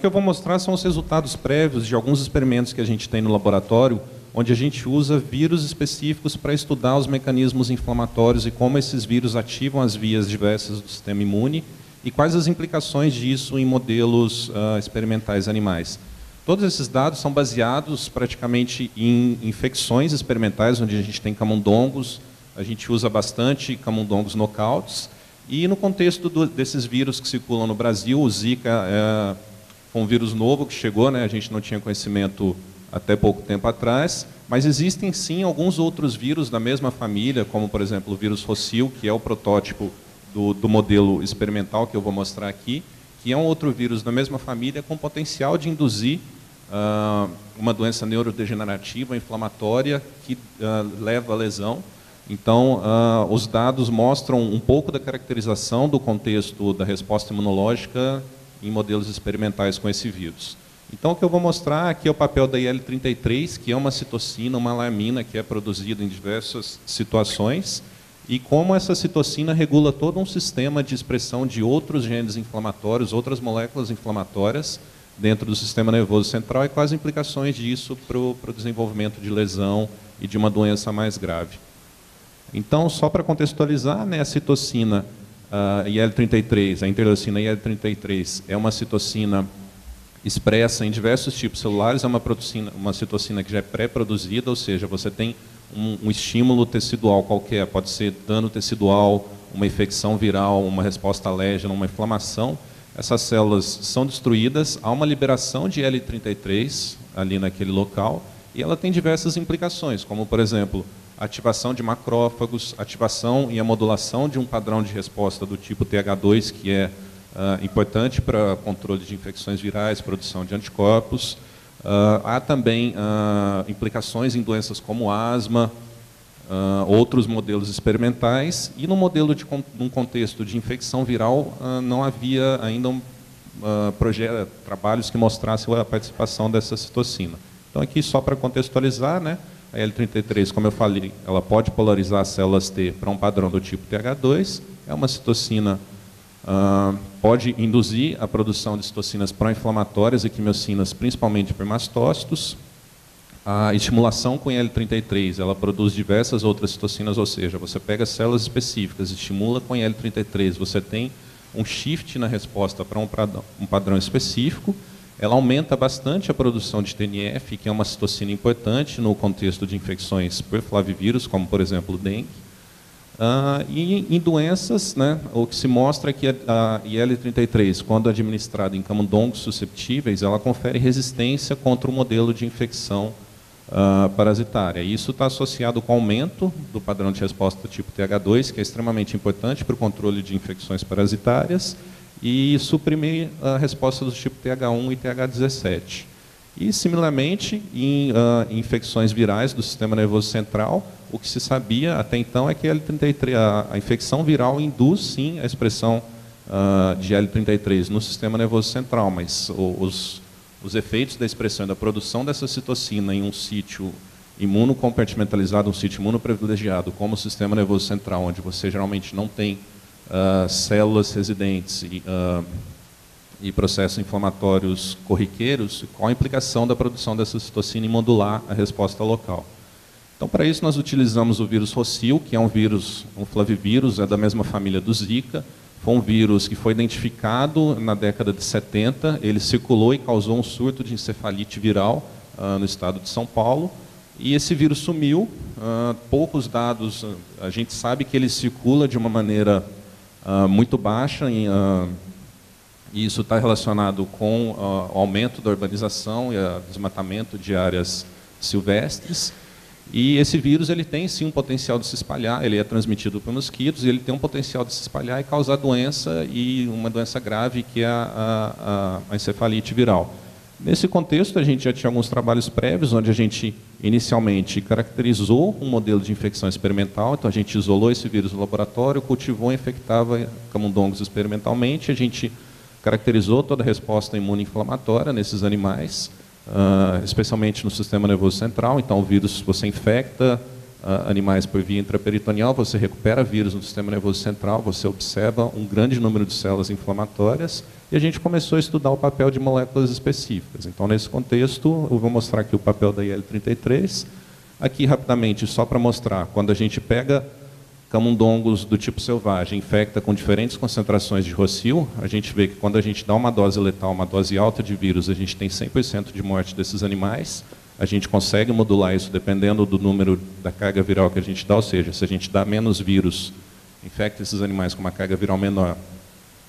que eu vou mostrar são os resultados prévios de alguns experimentos que a gente tem no laboratório, onde a gente usa vírus específicos para estudar os mecanismos inflamatórios e como esses vírus ativam as vias diversas do sistema imune e quais as implicações disso em modelos uh, experimentais animais. Todos esses dados são baseados praticamente em infecções experimentais, onde a gente tem camundongos, a gente usa bastante camundongos knockouts, e no contexto do, desses vírus que circulam no Brasil, o Zika é um vírus novo que chegou, né? a gente não tinha conhecimento até pouco tempo atrás, mas existem sim alguns outros vírus da mesma família, como por exemplo o vírus Rocil, que é o protótipo do, do modelo experimental que eu vou mostrar aqui, que é um outro vírus da mesma família com potencial de induzir uh, uma doença neurodegenerativa, inflamatória, que uh, leva à lesão. Então, uh, os dados mostram um pouco da caracterização do contexto da resposta imunológica em modelos experimentais com esse vírus. Então, o que eu vou mostrar aqui é o papel da IL-33, que é uma citocina, uma lamina que é produzida em diversas situações, e como essa citocina regula todo um sistema de expressão de outros genes inflamatórios, outras moléculas inflamatórias dentro do sistema nervoso central e quais implicações disso para o desenvolvimento de lesão e de uma doença mais grave. Então, só para contextualizar, né, a citocina uh, IL-33, a interleucina IL-33, é uma citocina expressa em diversos tipos celulares, é uma, uma citocina que já é pré-produzida, ou seja, você tem um, um estímulo tecidual qualquer, pode ser dano tecidual, uma infecção viral, uma resposta alérgica, uma inflamação, essas células são destruídas, há uma liberação de L33 ali naquele local, e ela tem diversas implicações, como, por exemplo, ativação de macrófagos, ativação e a modulação de um padrão de resposta do tipo TH2, que é uh, importante para controle de infecções virais, produção de anticorpos, Uh, há também uh, implicações em doenças como asma, outros modelos experimentais, e no modelo de num contexto de infecção viral não havia ainda um, trabalhos que mostrassem a participação dessa citocina. Então aqui só para contextualizar, né, a L33, como eu falei, ela pode polarizar as células T para um padrão do tipo TH2, é uma citocina Uh, pode induzir a produção de citocinas pró-inflamatórias e quimiocinas, principalmente por mastócitos. A estimulação com IL-33, ela produz diversas outras citocinas, ou seja, você pega células específicas, estimula com IL-33, você tem um shift na resposta para um padrão específico, ela aumenta bastante a produção de TNF, que é uma citocina importante no contexto de infecções por flavivírus, como por exemplo o dengue. Uh, e em doenças, né, o que se mostra é que a IL-33, quando administrada em camundongos susceptíveis, ela confere resistência contra o modelo de infecção uh, parasitária. Isso está associado com o aumento do padrão de resposta tipo TH2, que é extremamente importante para o controle de infecções parasitárias, e suprimir a resposta do tipo TH1 e TH17. E, similarmente, em uh, infecções virais do sistema nervoso central, o que se sabia até então é que L33, a, a infecção viral induz sim a expressão uh, de L33 no sistema nervoso central, mas os, os efeitos da expressão e da produção dessa citocina em um sítio imunocompartimentalizado, um sítio imunoprivilegiado, como o sistema nervoso central, onde você geralmente não tem uh, células residentes e, uh, e, processos inflamatórios corriqueiros, qual a implicação da produção dessa citocina em modular a resposta local. Então, para isso, nós utilizamos o vírus Rocil, que é um vírus, um flavivírus, é da mesma família do Zika. Foi um vírus que foi identificado na década de 70, ele circulou e causou um surto de encefalite viral uh, no estado de São Paulo. E esse vírus sumiu, uh, poucos dados, a gente sabe que ele circula de uma maneira uh, muito baixa, em, e isso está relacionado com o aumento da urbanização e o desmatamento de áreas silvestres. E esse vírus ele tem sim um potencial de se espalhar, ele é transmitido por mosquitos, e ele tem um potencial de se espalhar e causar doença, e uma doença grave que é a, a, a encefalite viral. Nesse contexto, a gente já tinha alguns trabalhos prévios, onde a gente inicialmente caracterizou um modelo de infecção experimental, então a gente isolou esse vírus no laboratório, cultivou e infectava camundongos experimentalmente, a gente caracterizou toda a resposta imune inflamatória nesses animais, uh, especialmente no sistema nervoso central. Então, o vírus você infecta animais por via intraperitoneal, você recupera vírus no sistema nervoso central, você observa um grande número de células inflamatórias, e a gente começou a estudar o papel de moléculas específicas. Então, nesse contexto, eu vou mostrar aqui o papel da IL-33. Aqui, rapidamente, só para mostrar, quando a gente pega camundongos do tipo selvagem, infecta com diferentes concentrações de rocil, a gente vê que quando a gente dá uma dose letal, uma dose alta de vírus, a gente tem 100% de morte desses animais. A gente consegue modular isso dependendo do número da carga viral que a gente dá, ou seja, se a gente dá menos vírus, infecta esses animais com uma carga viral menor,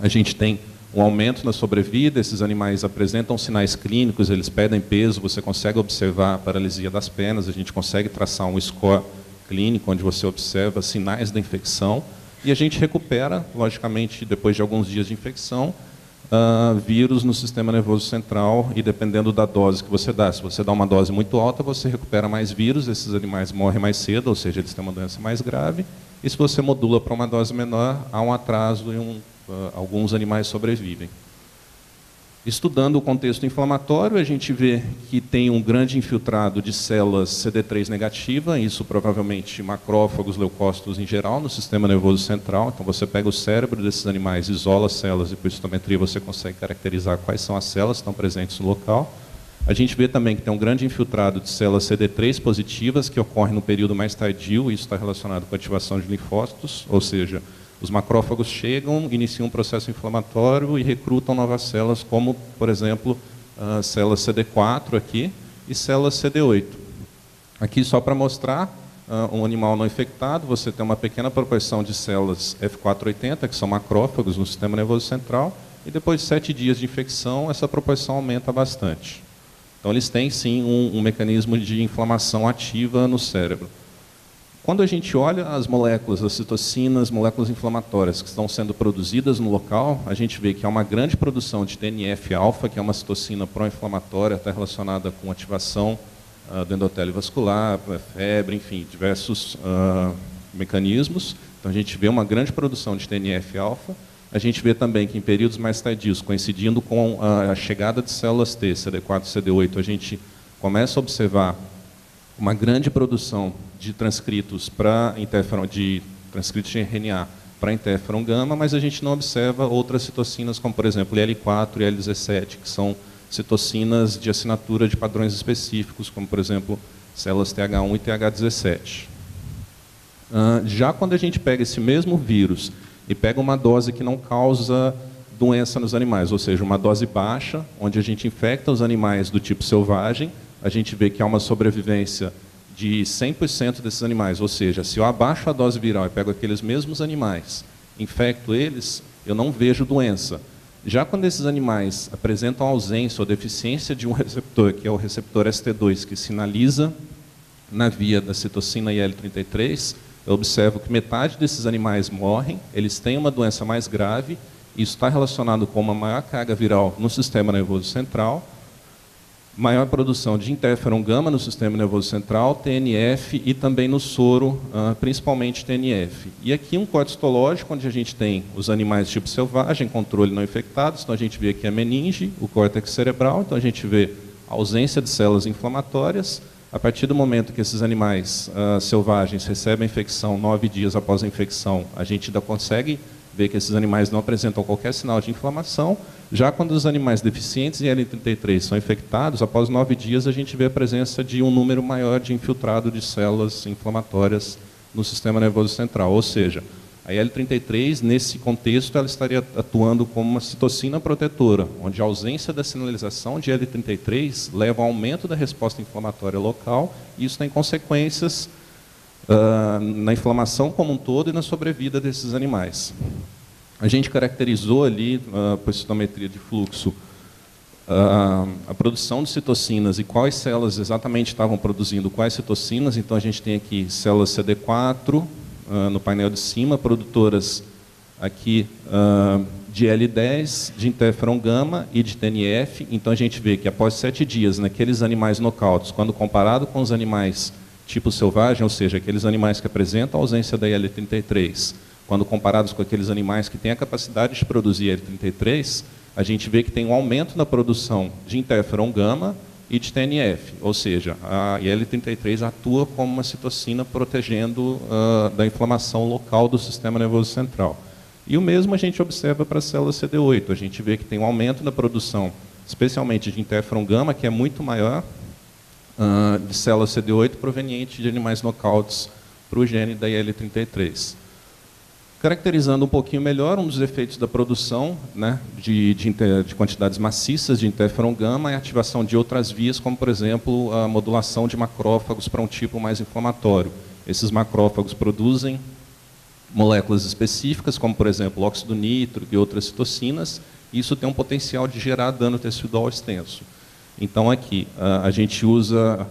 a gente tem um aumento na sobrevida, esses animais apresentam sinais clínicos, eles perdem peso, você consegue observar a paralisia das pernas, a gente consegue traçar um score clínico onde você observa sinais da infecção e a gente recupera, logicamente, depois de alguns dias de infecção, uh, vírus no sistema nervoso central e dependendo da dose que você dá. Se você dá uma dose muito alta, você recupera mais vírus, esses animais morrem mais cedo, ou seja, eles têm uma doença mais grave. E se você modula para uma dose menor, há um atraso e um uh, alguns animais sobrevivem. Estudando o contexto inflamatório, a gente vê que tem um grande infiltrado de células CD3 negativa, isso provavelmente macrófagos, leucócitos em geral, no sistema nervoso central. Então você pega o cérebro desses animais, isola as células e por histometria você consegue caracterizar quais são as células que estão presentes no local. A gente vê também que tem um grande infiltrado de células CD3 positivas que ocorre no período mais tardio, isso está relacionado com a ativação de linfócitos, ou seja, os macrófagos chegam, iniciam um processo inflamatório e recrutam novas células, como, por exemplo, uh, células CD4 aqui e células CD8. Aqui, só para mostrar, uh, um animal não infectado, você tem uma pequena proporção de células F480, que são macrófagos no sistema nervoso central, e depois de sete dias de infecção, essa proporção aumenta bastante. Então, eles têm, sim, um, um mecanismo de inflamação ativa no cérebro. Quando a gente olha as moléculas, as citocinas, moléculas inflamatórias que estão sendo produzidas no local, a gente vê que há uma grande produção de TNF-alfa, que é uma citocina pró-inflamatória, está relacionada com ativação uh, do endotélio vascular, febre, enfim, diversos uh, mecanismos. Então a gente vê uma grande produção de TNF-alfa. A gente vê também que em períodos mais tardios, coincidindo com a chegada de células T, CD4 e CD8, a gente começa a observar uma grande produção de transcritos para interferon de transcritos de RNA para interferon gama, mas a gente não observa outras citocinas como por exemplo IL4 e IL17, que são citocinas de assinatura de padrões específicos, como por exemplo células TH1 e TH17. Uh, já quando a gente pega esse mesmo vírus e pega uma dose que não causa doença nos animais, ou seja, uma dose baixa, onde a gente infecta os animais do tipo selvagem, a gente vê que há uma sobrevivência de 100% desses animais. Ou seja, se eu abaixo a dose viral e pego aqueles mesmos animais, infecto eles, eu não vejo doença. Já quando esses animais apresentam ausência ou deficiência de um receptor, que é o receptor ST2, que sinaliza na via da citocina IL-33, eu observo que metade desses animais morrem, eles têm uma doença mais grave, isso está relacionado com uma maior carga viral no sistema nervoso central, maior produção de interferon gama no sistema nervoso central, TNF e também no soro, ah, principalmente TNF. E aqui um corte histológico, onde a gente tem os animais tipo selvagem, controle não infectados, então a gente vê aqui a meninge, o córtex cerebral, então a gente vê a ausência de células inflamatórias. A partir do momento que esses animais uh, selvagens recebem a infecção, nove dias após a infecção, a gente ainda consegue ver que esses animais não apresentam qualquer sinal de inflamação. Já quando os animais deficientes em L33 são infectados, após nove dias a gente vê a presença de um número maior de infiltrado de células inflamatórias no sistema nervoso central. Ou seja, a L33, nesse contexto, ela estaria atuando como uma citocina protetora, onde a ausência da sinalização de L33 leva ao aumento da resposta inflamatória local, e isso tem consequências uh, na inflamação como um todo e na sobrevida desses animais. A gente caracterizou ali, uh, por citometria de fluxo, uh, a produção de citocinas e quais células exatamente estavam produzindo quais citocinas. Então, a gente tem aqui células CD4 no painel de cima, produtoras aqui de L10, de interferon gama e de TNF. Então, a gente vê que após sete dias, naqueles animais nocautos, quando comparado com os animais tipo selvagem, ou seja, aqueles animais que apresentam ausência da IL-33, quando comparados com aqueles animais que têm a capacidade de produzir IL-33, a gente vê que tem um aumento na produção de interferon gama e de TNF, ou seja, a IL-33 atua como uma citocina protegendo uh, da inflamação local do sistema nervoso central. E o mesmo a gente observa para a célula CD8. A gente vê que tem um aumento na produção, especialmente de interferon gama, que é muito maior, uh, de célula CD8 proveniente de animais nocautes para o gene da IL-33. Caracterizando um pouquinho melhor, um dos efeitos da produção né, de, de, de, quantidades maciças de interferon gama é a ativação de outras vias, como, por exemplo, a modulação de macrófagos para um tipo mais inflamatório. Esses macrófagos produzem moléculas específicas, como, por exemplo, óxido nítrico e outras citocinas, e isso tem um potencial de gerar dano tecidual extenso. Então, aqui, a gente usa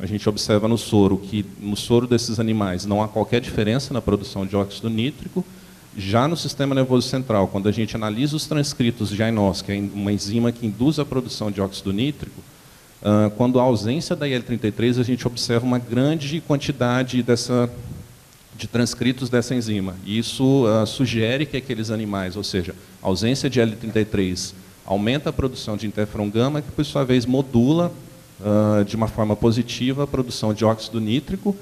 a gente observa no soro que no soro desses animais não há qualquer diferença na produção de óxido nítrico. Já no sistema nervoso central, quando a gente analisa os transcritos de AINOS, que é uma enzima que induz a produção de óxido nítrico, uh, quando há ausência da IL-33, a gente observa uma grande quantidade dessa, de transcritos dessa enzima. E isso uh, sugere que aqueles animais, ou seja, ausência de IL-33 aumenta a produção de interferon gama, que por sua vez modula uh, de uma forma positiva a produção de óxido nítrico.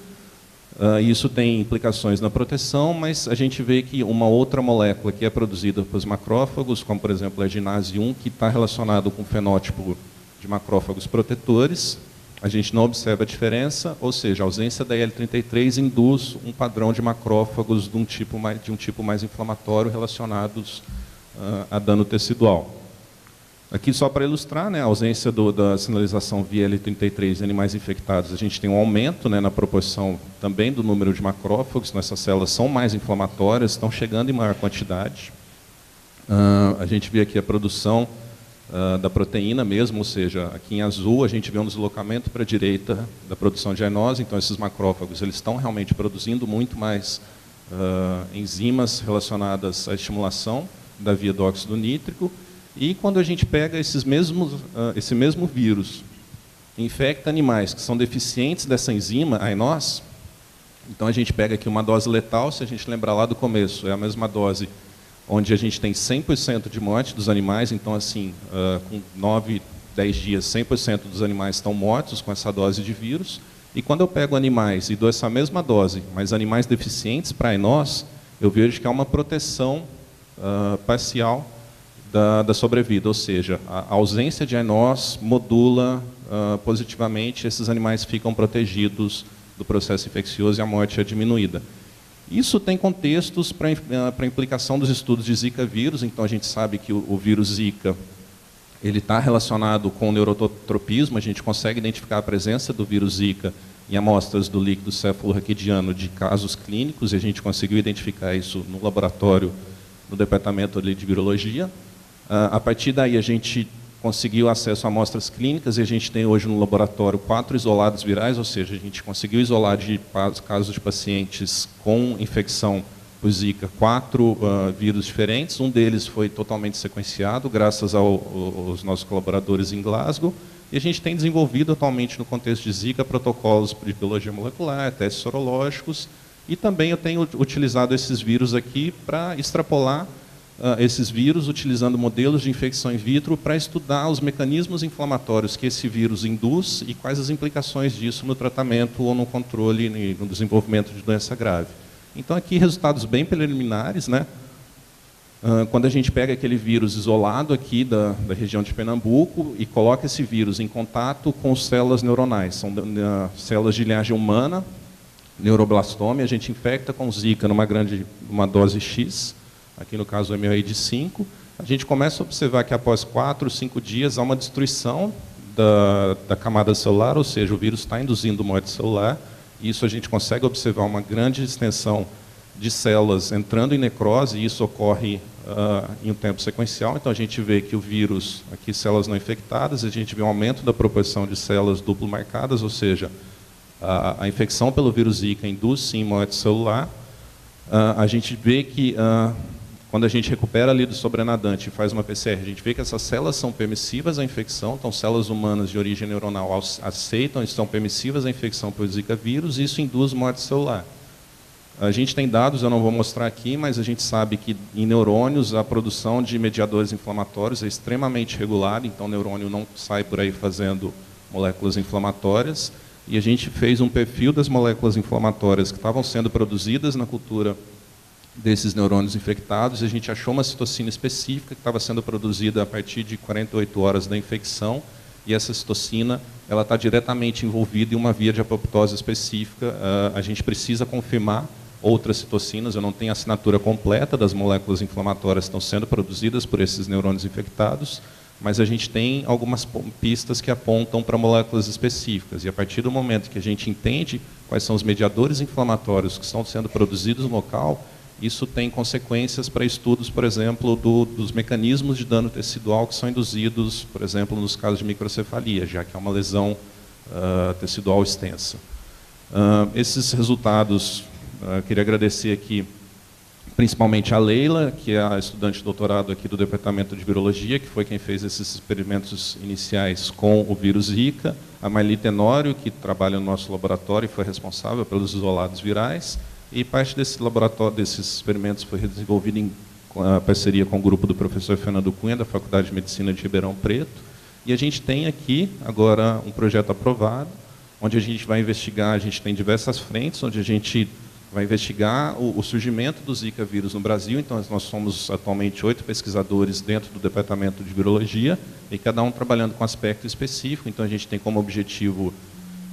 Uh, isso tem implicações na proteção, mas a gente vê que uma outra molécula que é produzida pelos macrófagos, como por exemplo a ginase 1, que está relacionado com o fenótipo de macrófagos protetores, a gente não observa a diferença, ou seja, a ausência da IL-33 induz um padrão de macrófagos de um tipo mais, de um tipo mais inflamatório relacionados uh, a dano tecidual. Aqui só para ilustrar né, a ausência do, da sinalização via L33 em animais infectados, a gente tem um aumento né, na proporção também do número de macrófagos, nessas células são mais inflamatórias, estão chegando em maior quantidade. Uh, a gente vê aqui a produção uh, da proteína mesmo, ou seja, aqui em azul a gente vê um deslocamento para a direita da produção de aenose, então esses macrófagos eles estão realmente produzindo muito mais uh, enzimas relacionadas à estimulação da via do óxido nítrico, e quando a gente pega esses mesmos, uh, esse mesmo vírus, infecta animais que são deficientes dessa enzima, aí nós, então a gente pega aqui uma dose letal, se a gente lembrar lá do começo, é a mesma dose onde a gente tem 100% de morte dos animais, então assim, uh, com 9, 10 dias, 100% dos animais estão mortos com essa dose de vírus. E quando eu pego animais e dou essa mesma dose, mas animais deficientes para nós, eu vejo que há uma proteção uh, parcial da, da sobrevida, ou seja, a ausência de ANOS modula uh, positivamente, esses animais ficam protegidos do processo infeccioso e a morte é diminuída. Isso tem contextos para a ah, implicação dos estudos de Zika vírus, então a gente sabe que o, o vírus Zika ele está relacionado com o neurotropismo, a gente consegue identificar a presença do vírus Zika em amostras do líquido cefalorraquidiano de casos clínicos, e a gente conseguiu identificar isso no laboratório, no departamento de virologia. Ah, a partir daí, a gente conseguiu acesso a amostras clínicas e a gente tem hoje no laboratório quatro isolados virais, ou seja, a gente conseguiu isolar de casos de pacientes com infecção por Zika quatro uh, vírus diferentes. Um deles foi totalmente sequenciado, graças ao, aos nossos colaboradores em Glasgow. E a gente tem desenvolvido atualmente no contexto de Zika protocolos de biologia molecular, testes sorológicos, e também eu tenho utilizado esses vírus aqui para extrapolar esses vírus utilizando modelos de infecção in vitro para estudar os mecanismos inflamatórios que esse vírus induz e quais as implicações disso no tratamento ou no controle no desenvolvimento de doença grave. Então, aqui resultados bem preliminares, né? Uh, quando a gente pega aquele vírus isolado aqui da, da, região de Pernambuco e coloca esse vírus em contato com células neuronais, são células de linhagem humana, neuroblastoma, a gente infecta com Zika numa grande, uma dose X, aqui no caso o MOI de 5, a gente começa a observar que após 4, 5 dias há uma destruição da, da camada celular, ou seja, o vírus está induzindo morte celular, e isso a gente consegue observar uma grande extensão de células entrando em necrose, e isso ocorre uh, em um tempo sequencial. Então a gente vê que o vírus, aqui células não infectadas, a gente vê um aumento da proporção de células duplo marcadas, ou seja, a, a infecção pelo vírus Zika induz sim morte celular. Uh, a gente vê que uh, quando a gente recupera ali do sobrenadante e faz uma PCR, a gente vê que essas células são permissivas à infecção, então células humanas de origem neuronal aceitam e são permissivas à infecção por Zika vírus, e isso induz morte celular. A gente tem dados, eu não vou mostrar aqui, mas a gente sabe que em neurônios a produção de mediadores inflamatórios é extremamente regular, então o neurônio não sai por aí fazendo moléculas inflamatórias. E a gente fez um perfil das moléculas inflamatórias que estavam sendo produzidas na cultura desses neurônios infectados. A gente achou uma citocina específica que estava sendo produzida a partir de 48 horas da infecção. E essa citocina ela está diretamente envolvida em uma via de apoptose específica. Uh, a gente precisa confirmar outras citocinas, eu não tenho a assinatura completa das moléculas inflamatórias que estão sendo produzidas por esses neurônios infectados, mas a gente tem algumas pistas que apontam para moléculas específicas. E a partir do momento que a gente entende quais são os mediadores inflamatórios que estão sendo produzidos no local, isso tem consequências para estudos, por exemplo, do, dos mecanismos de dano tecidual que são induzidos, por exemplo, nos casos de microcefalia, já que é uma lesão uh, tecidual extensa. Uh, esses resultados eu queria agradecer aqui principalmente a Leila, que é a estudante de doutorado aqui do Departamento de Virologia, que foi quem fez esses experimentos iniciais com o vírus Zika, a Marli Tenório, que trabalha no nosso laboratório e foi responsável pelos isolados virais, e parte desse laboratório, desses experimentos foi desenvolvido em parceria com o grupo do professor Fernando Cunha, da Faculdade de Medicina de Ribeirão Preto, e a gente tem aqui agora um projeto aprovado, onde a gente vai investigar, a gente tem diversas frentes, onde a gente vai investigar o, o, surgimento do Zika vírus no Brasil. Então, nós somos atualmente oito pesquisadores dentro do departamento de virologia e cada um trabalhando com aspecto específico. Então, a gente tem como objetivo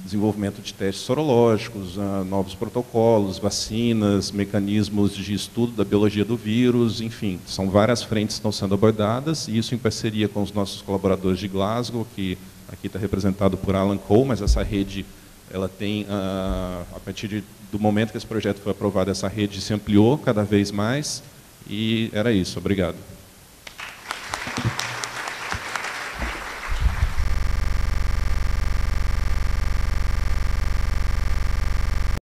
desenvolvimento de testes sorológicos, uh, novos protocolos, vacinas, mecanismos de estudo da biologia do vírus, enfim, são várias frentes que estão sendo abordadas, e isso em parceria com os nossos colaboradores de Glasgow, que aqui está representado por Alan Cole, mas essa rede ela tem, uh, a partir de do momento que esse projeto foi aprovado, essa rede se ampliou cada vez mais. E era isso. Obrigado.